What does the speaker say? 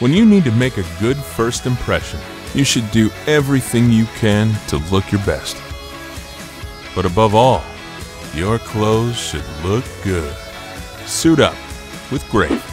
When you need to make a good first impression, you should do everything you can to look your best. But above all, your clothes should look good. Suit up with Graif.